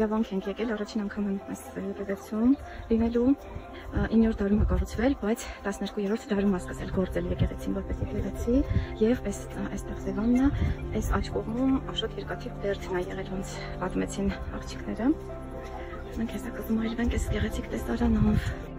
հայրավանք ենք եկել, առաջին անգամ եմ այս եկեղեցում լինելու 9-րդ դարում է կառուցվել, բայց 12-րդ դարում է սկսել գործել եկեղեցին որպես եկեղեցի եւ այս այստեղ Սևանն է, այս աջ կողմում Աշոտ երկաթի բերդն է եղել ոնց պատմեցին աղջիկները։ Մենք հեսա կզմայրվենք այս գեղեցիկ տեսարանով։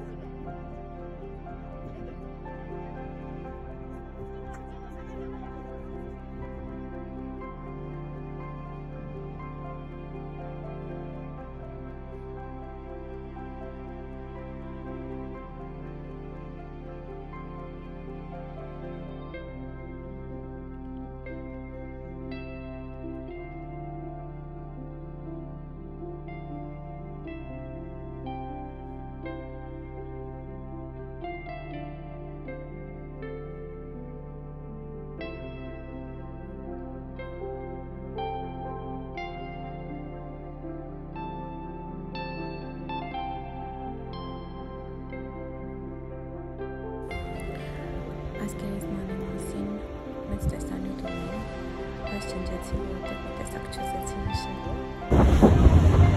բայց չնջեցի, որովհետև մի տեսակ չզեցի նշել։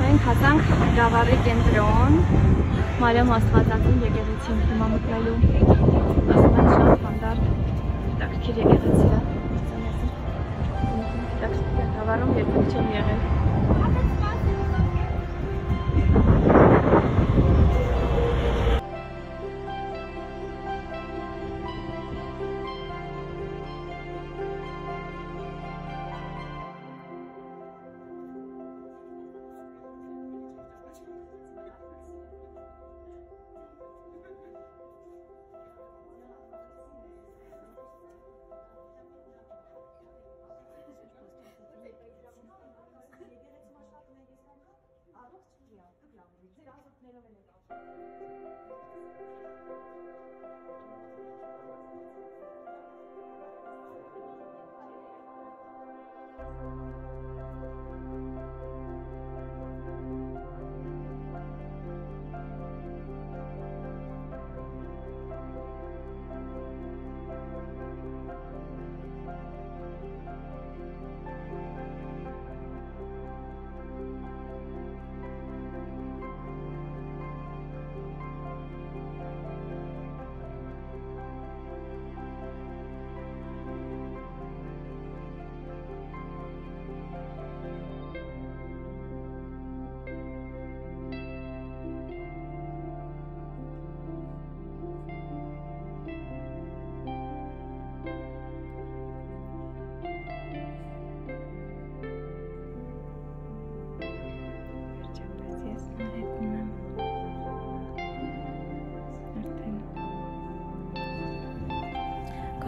Մենք հասանք Գավառի կենտրոն, Մարիամ Աստվածածին եկեղեցին հիմա մտնելու։ Ասում են շատ հանդարտ, հետաքրքիր եկեղեցի է։ Գավառում երբեք չեմ եղել։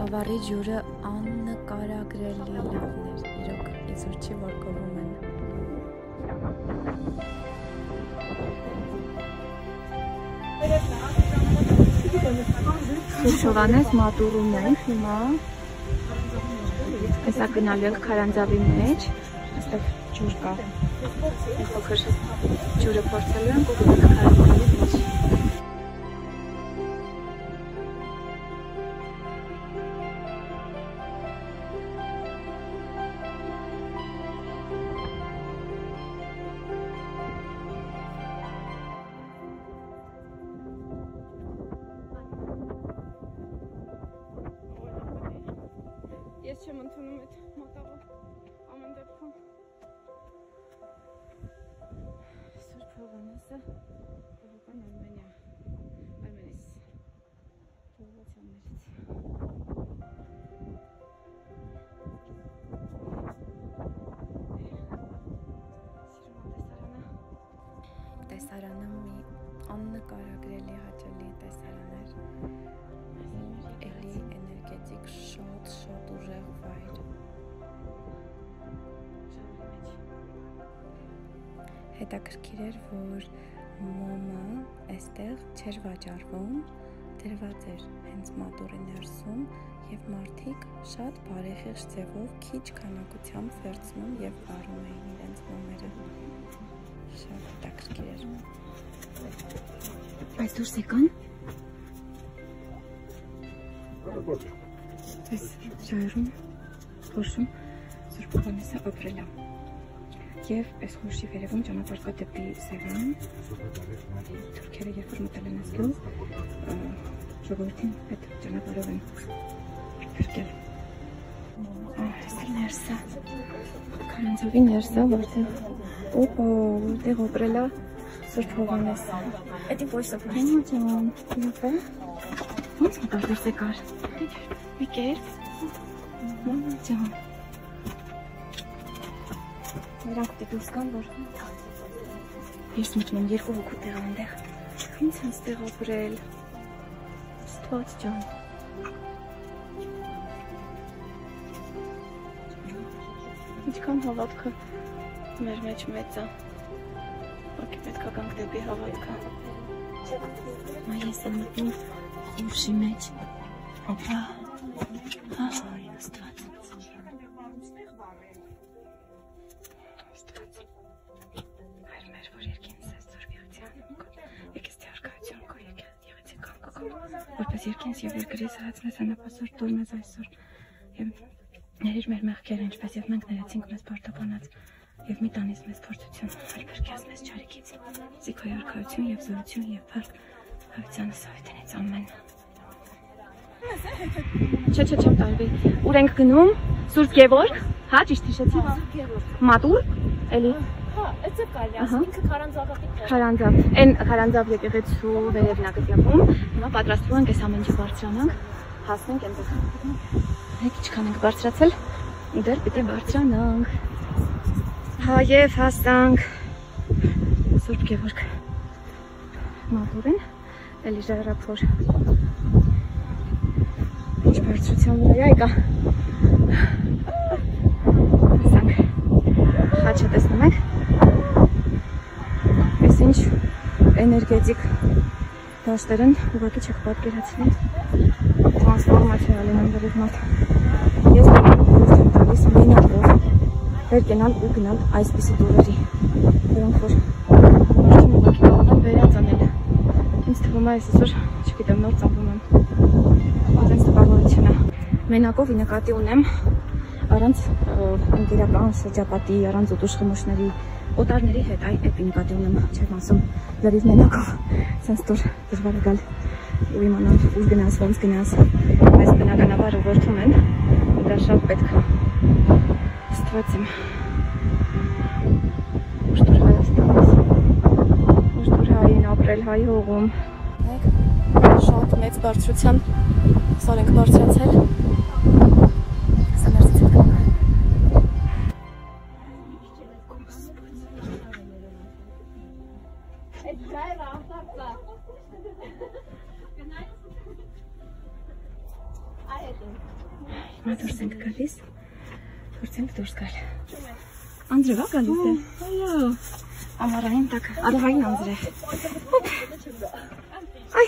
Գավառի ջուրը աննկարագրելի լավն էր։ Իրոք իզուր չի որ կովում են։ Շովանես մատուրում ենք հիմա։ Հեսա գնալու ենք քարանձավի մեջ։ Այստեղ ջուր կա։ փոքր ջուրը փորձելու ենք ու գնանք քարանձավի մեջ։ Neyse. Հետաքրքիր էր, որ մոմը այստեղ չէր վաճառվում, դրված էր հենց մատուրի ներսում եւ մարդիկ շատ բարեխիղճ ձևով քիչ քանակությամբ վերցնում եւ վարում էին իրենց մոմերը։ Շատ հետաքրքիր էր։ Այս դուրս եկան։ այս ժայռում խորշում Սուրբ Հովանեսը ապրել է։ Եվ այս խորշի վերևում ճանապարհ կա դեպի Սևան։ Թուրքերը երբ որ մտել են ասլու, ժողովրդին այդ ճանապարհով են փրկել։ Այս ներսը։ Քարանձավի ներսը, որտեղ որտեղ ապրել է Սուրբ Հովանեսը։ Էդի ոչ սա։ Մամա ջան, իհարկե։ Ոնց մտածես եկար։ Մի կերպ։ Մամա ջան։ Նրանք դեպս կան, որ ես մտնում երկու հոգու տեղ այնտեղ։ Ինչ են ստեղ ապրել։ Ստված ջան։ Ինչքան հավատքը մեր մեջ մեծ է։ Οκ, պետք է գանք դեպի հավատքը։ Մայ ես եմ մտնում ուշի մեջ։ Օպա։ Հա, Ստված։ Որպես երկինս եւ երկրից հաց մեզ անապասոր դուր մեզ այսօր։ Եվ ներիր մեր մեղքերը, ինչպես եւ մենք ներեցինք մեզ պարտականած եւ մի տանից մեզ փորձություն, հարբերքյաս մեզ ճարիքից։ Զիքոյ արքայություն եւ զորություն եւ փառք հավիտյանը սովետինից ամեն։ Չէ, չէ, չեմ տարվի։ Ուր ենք գնում։ Սուրբ Գևորգ, հա, ճիշտ հիշեցի։ Մատուր, էլի Հա, է կարելի ասել, ինքը քարանձավատի կողմ։ Խարանձավ։ Այն Խարանձավ եկեղեցու վերևն է գտնվում։ Հիմա պատրաստվում ենք այս ամեն ինչը բարձրանանք, հասնենք այնտեղ։ Մեկ ինչքան ենք բարձրացել, դեռ պիտի բարձրանանք։ Հա եւ հասանք Սուրբ Գևորգ մատուրին, էլի ժայռափոր։ Ինչ բարձրության վրա եկա։ Հասանք։ Խաչը տեսնում եք։ Այս ինչ էներգետիկ դաշտերն ուղղակի չեք պատկերացնի։ Տրանսֆորմացիա լինում դրիվ մոտ։ Ես դուրս տալիս մենակով վեր կենալ ու գնալ այսպիսի դուրերի։ Որոնք որ որքան ուղղակի կարող են վերածանել։ Ինձ թվում է ես այսօր, չգիտեմ, նոր ծնվում եմ։ Այդպես տպավորություն է։ Մենակով ի նկատի ունեմ առանց ընկերական շրջապատի, առանց ուտուշխմուշների, օտարների հետ այ այդ նկատի ունեմ, չեմ ասում, լրիվ մենակով, sense դուր դժվար է գալ ու իմանալ ուր գնաս, ոնց գնաս, բայց բնականաբար ուղղորդում են, դա շատ պետք է։ Ստված եմ։ Ուշ դուր Հայաստանից, ուշ դուր հային ապրել հայ հողում։ Շատ մեծ բարձրության սար ենք բարձրացել։ Հիմա դուրս ենք գալիս։ Փորձենք դուրս գալ։ Անձրև ա գալիս է։ Այո։ Ամառային տակ, արևային անձրև։ Այ։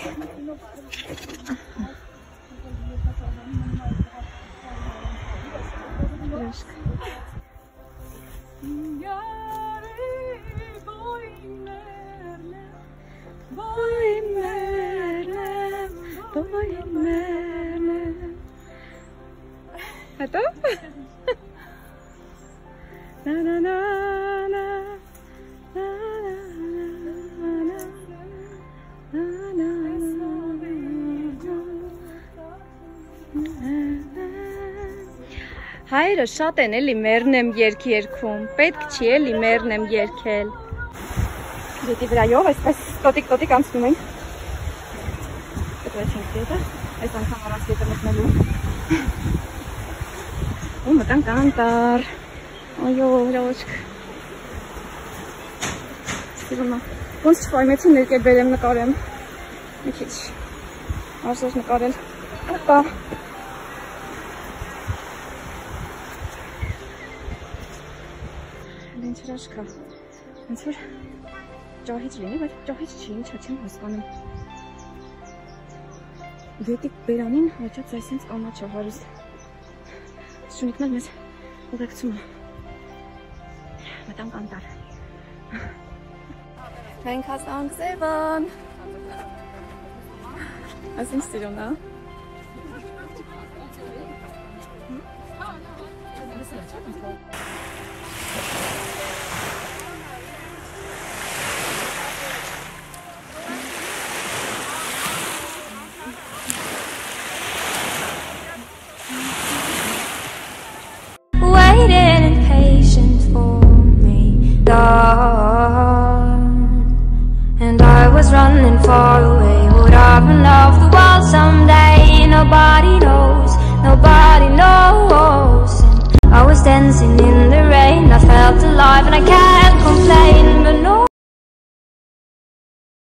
Հրաշք։ Հետո Հայրը շատ են էլի մերնեմ երկ երգում։ Պետք չի էլի մերնեմ երգել։ Դիտի վրայով այսպես տոտիկ տոտիկ անցնում ենք։ է դիտը, այս անգամ առանց դիտը մտնելու։ Ու մտանք անտար։ Այո, հրաշք։ Սիրում եմ։ Ոնց չվայմեցի ներկեր բերեմ նկարեմ։ Մի քիչ։ Արժեր նկարել։ Ապա։ հրաշք է։ Ոնց որ ճահիճ լինի, բայց ճահիճ չի, ինչա չեմ հասկանում։ Գետի բերանին աճած այսինց կանաչը հարուստ։ Շունիկն էլ մեզ ուղեկցում է։ Մտանք անտար։ Մենք հասանք Սևան։ Այսինչ սիրուն է։